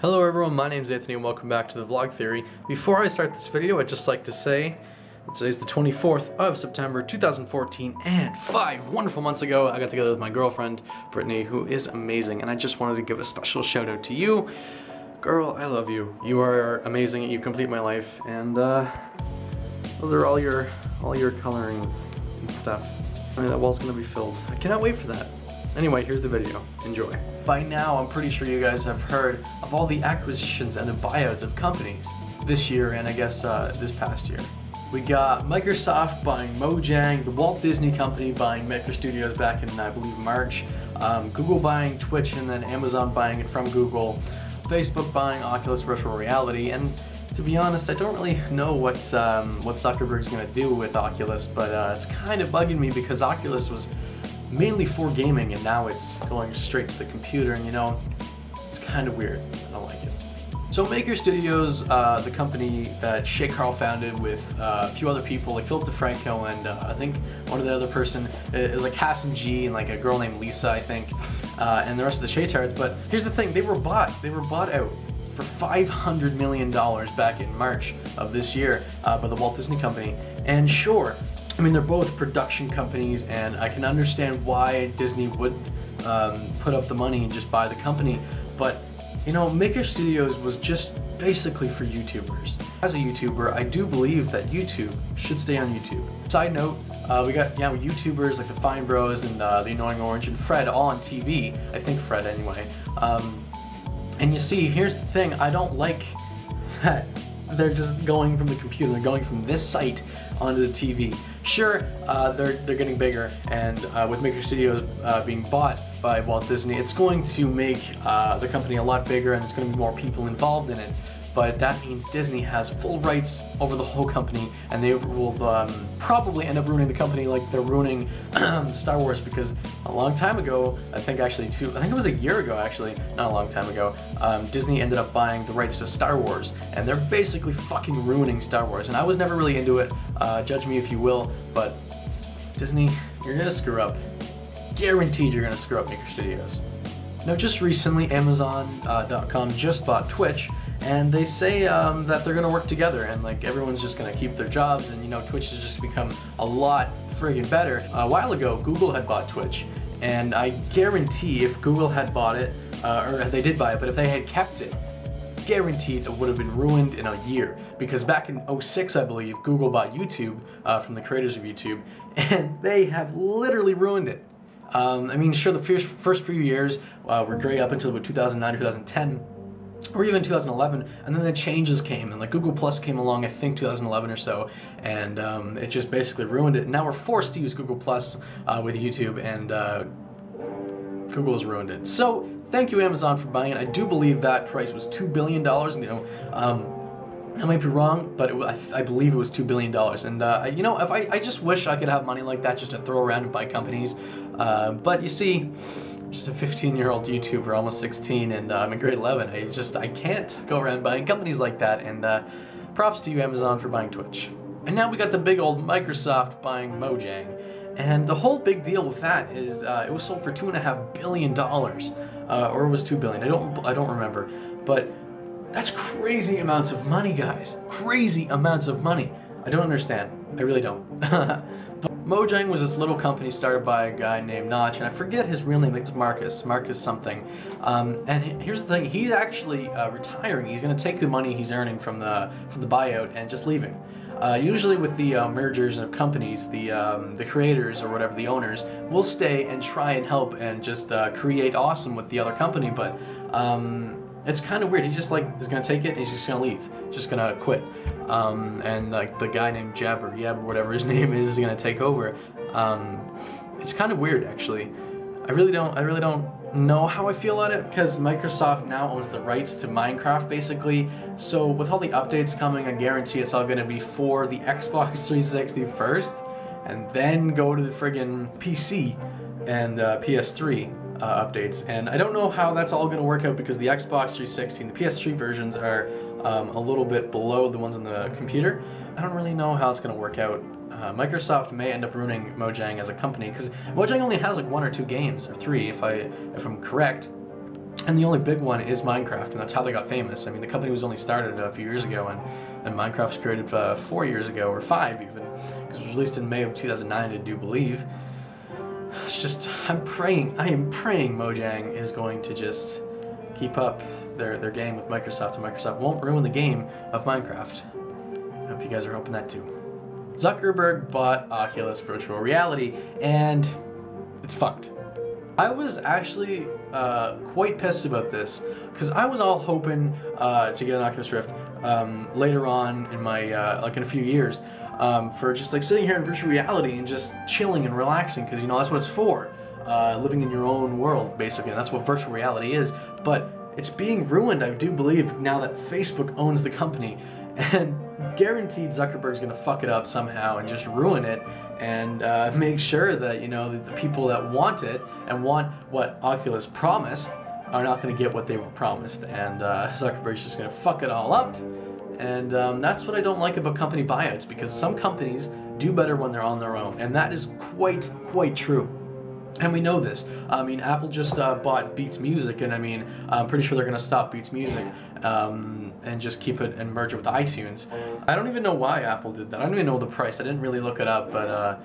Hello everyone, my name is Anthony and welcome back to the Vlog Theory. Before I start this video, I'd just like to say today's the 24th of September 2014 and five wonderful months ago I got together with my girlfriend, Brittany, who is amazing and I just wanted to give a special shout out to you. Girl, I love you. You are amazing, you complete my life and uh, those are all your, all your colorings and stuff. I mean, that wall's gonna be filled. I cannot wait for that. Anyway, here's the video. Enjoy. By now, I'm pretty sure you guys have heard of all the acquisitions and the buyouts of companies this year and I guess uh, this past year. We got Microsoft buying Mojang, the Walt Disney Company buying Maker Studios back in, I believe, March, um, Google buying Twitch and then Amazon buying it from Google, Facebook buying Oculus Virtual Reality, and to be honest, I don't really know what um, what Zuckerberg's gonna do with Oculus, but uh, it's kind of bugging me because Oculus was mainly for gaming and now it's going straight to the computer and you know, it's kind of weird. I don't like it. So Maker Studios, uh, the company that Shay Carl founded with uh, a few other people, like Philip DeFranco and uh, I think one of the other person is like Hassan G and like a girl named Lisa, I think, uh, and the rest of the Shay Tards. But here's the thing, they were bought. They were bought out for $500 million back in March of this year uh, by the Walt Disney Company. And sure, I mean, they're both production companies, and I can understand why Disney would um, put up the money and just buy the company. But, you know, Maker Studios was just basically for YouTubers. As a YouTuber, I do believe that YouTube should stay on YouTube. Side note, uh, we got yeah YouTubers like the Fine Bros and uh, the Annoying Orange and Fred all on TV. I think Fred anyway. Um, and you see, here's the thing: I don't like that they're just going from the computer, they're going from this site onto the TV. Sure, uh, they're, they're getting bigger, and uh, with Maker Studios uh, being bought by Walt Disney, it's going to make uh, the company a lot bigger and it's going to be more people involved in it but that means Disney has full rights over the whole company, and they will um, probably end up ruining the company like they're ruining Star Wars because a long time ago, I think actually two, I think it was a year ago actually, not a long time ago, um, Disney ended up buying the rights to Star Wars, and they're basically fucking ruining Star Wars. And I was never really into it. Uh, judge me if you will, but Disney, you're gonna screw up. Guaranteed, you're gonna screw up Maker Studios. Now, just recently, Amazon.com uh, just bought Twitch, and they say um, that they're gonna work together and like everyone's just gonna keep their jobs and you know Twitch has just become a lot friggin' better. A while ago, Google had bought Twitch, and I guarantee if Google had bought it, uh, or they did buy it, but if they had kept it, guaranteed it would have been ruined in a year because back in 06 I believe Google bought YouTube uh, from the creators of YouTube and they have literally ruined it. Um, I mean sure the first, few years uh, were great up until about 2009 2010 or even 2011, and then the changes came, and like Google Plus came along, I think 2011 or so, and um, it just basically ruined it. And now we're forced to use Google Plus uh, with YouTube, and uh, Google has ruined it. So thank you Amazon for buying it. I do believe that price was two billion dollars. You know, um, I might be wrong, but it, I, I, believe it was two billion dollars. And uh, you know, if I, I just wish I could have money like that just to throw around and buy companies. Uh, but you see just a 15 year old YouTuber, almost 16, and uh, I'm in grade 11. I just, I can't go around buying companies like that, and uh, props to you, Amazon, for buying Twitch. And now we got the big old Microsoft buying Mojang. And the whole big deal with that is uh, it was sold for two and a half billion dollars, uh, or it was two billion. I don't, I don't remember, but that's crazy amounts of money, guys. Crazy amounts of money. I don't understand. I really don't. Mojang was this little company started by a guy named Notch, and I forget his real name. It's Markus, Markus something. Um, and here's the thing: he's actually uh, retiring. He's going to take the money he's earning from the from the buyout and just leaving. Uh, usually with the uh, mergers of companies, the um, the creators or whatever the owners will stay and try and help and just uh, create awesome with the other company, but. Um, it's kind of weird. He just like is gonna take it and he's just gonna leave, just gonna quit. Um, and like the guy named Jeb or Yeb or whatever his name is is gonna take over. Um, it's kind of weird actually. I really don't. I really don't know how I feel about it because Microsoft now owns the rights to Minecraft basically. So with all the updates coming, I guarantee it's all gonna be for the Xbox 360 first, and then go to the friggin' PC and uh, PS3 uh, updates. And I don't know how that's all going to work out because the Xbox 360 and the PS3 versions are um, a little bit below the ones on the computer. I don't really know how it's going to work out. Uh, Microsoft may end up ruining Mojang as a company because Mojang only has like one or two games or three, if I if I'm correct. And the only big one is Minecraft, and that's how they got famous. I mean, the company was only started a few years ago, and, and Minecraft was created uh, four years ago, or five even, because it was released in May of 2009, I do believe. It's just, I'm praying, I am praying Mojang is going to just keep up their, their game with Microsoft, and Microsoft won't ruin the game of Minecraft. I hope you guys are hoping that too. Zuckerberg bought Oculus Virtual Reality, and it's fucked. I was actually uh, quite pissed about this because I was all hoping uh, to get an Oculus Rift um, later on in my uh, like in a few years um, for just like sitting here in virtual reality and just chilling and relaxing because you know that's what it's for, uh, living in your own world basically. And that's what virtual reality is. But it's being ruined, I do believe, now that Facebook owns the company, and guaranteed Zuckerberg's gonna fuck it up somehow and just ruin it and uh, make sure that you know the people that want it and want what Oculus promised are not to get what they were promised, and uh, Zuckerberg's just to fuck it all up. And um, that's what I don't like about company buyouts because some companies do better when they're on their own, and that is quite quite true. And we know this. I mean, Apple just uh, bought Beats Music, and I mean, I'm pretty sure they're going to stop Beats Music um, and just keep it and merge it with iTunes. I don't even know why Apple did that. I don't even know the price. I didn't really look it up, but uh,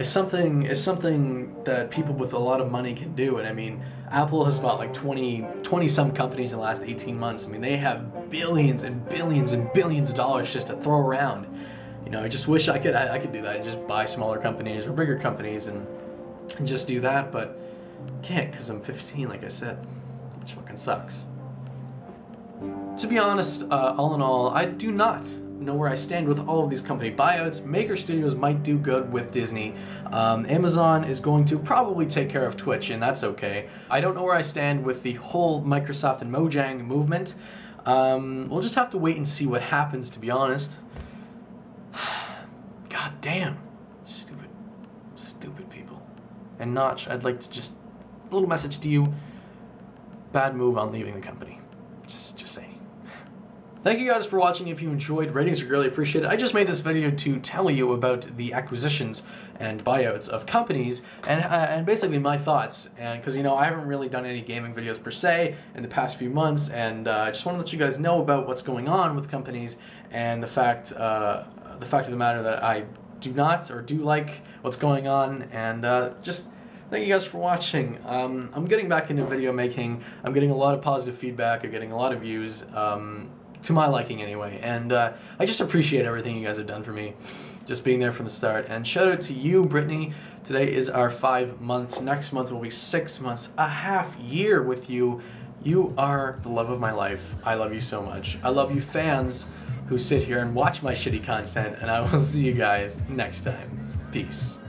it's something. It's something that people with a lot of money can do. And I mean, Apple has bought like 20, 20 some companies in the last 18 months. I mean, they have billions and billions and billions of dollars just to throw around. You know, I just wish I could. I, I could do that and just buy smaller companies or bigger companies and and just do that, but can't because I'm 15, like I said, which fucking sucks. To be honest, uh, all in all, I do not know where I stand with all of these company buyouts. Maker Studios might do good with Disney. Um, Amazon is going to probably take care of Twitch, and that's okay. I don't know where I stand with the whole Microsoft and Mojang movement. Um, we'll just have to wait and see what happens, to be honest. God damn. Stupid, stupid people. And Notch, I'd like to just, a little message to you. Bad move on leaving the company. Thank you guys for watching. If you enjoyed, ratings are greatly appreciated. I just made this video to tell you about the acquisitions and buyouts of companies and, uh, and basically my thoughts. And because, you know, I haven't really done any gaming videos per se in the past few months, and uh, I just want to let you guys know about what's going on with companies and the fact, uh, the fact of the matter that I do not or do like what's going on, and uh, just thank you guys for watching. Um, I'm getting back into video making. I'm getting a lot of positive feedback. I'm getting a lot of views. Um, to my liking anyway. And uh, I just appreciate everything you guys have done for me, just being there from the start. And shout out to you, Brittany. Today is our five months. Next month will be six months, a half year with you. You are the love of my life. I love you so much. I love you fans who sit here and watch my shitty content, and I will see you guys next time. Peace.